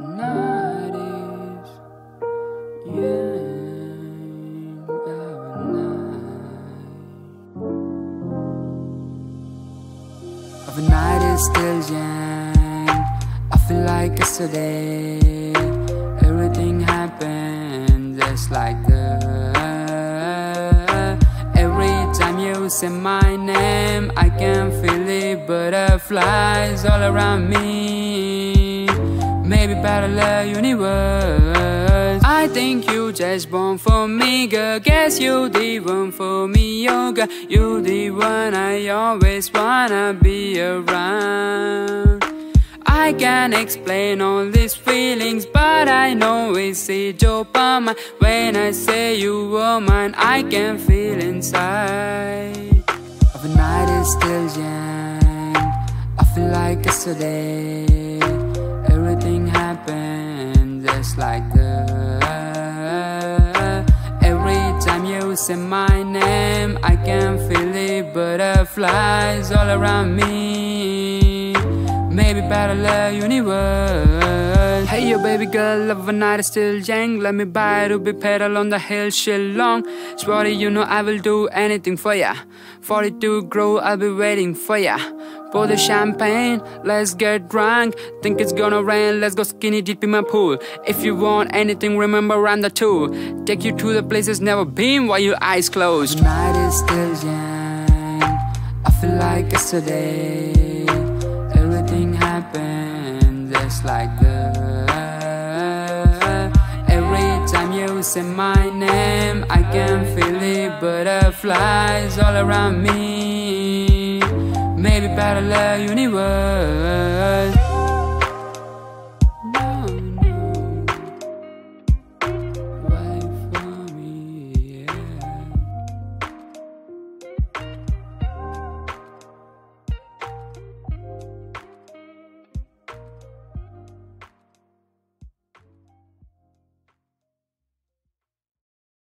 Of a night is still young. I feel like yesterday Everything happened just like that Every time you say my name I can feel the butterflies all around me. Maybe parallel universe. I think you just born for me, girl. Guess you the one for me, oh girl. You the one I always wanna be around. I can't explain all these feelings, but I know it's a dopamine. When I say you are mine, I can feel inside. Of a night is still young. I feel like yesterday. Everything happened just like that. Every time you say my name, I can feel it. Butterflies all around me. Maybe parallel universe. Hey, yo, baby girl, love a night is still young. Let me buy be pedal on the hill, shit long. Sweaty, you know I will do anything for ya. 42 grow, I'll be waiting for ya. Pour the champagne, let's get drunk. Think it's gonna rain, let's go skinny deep in my pool. If you want anything, remember I'm the tool. Take you to the places never been while your eyes closed. The night is still young. I feel like yesterday. Everything happened just like that. Every time you say my name, I can feel it. Butterflies all around me. Maybe parallel universe.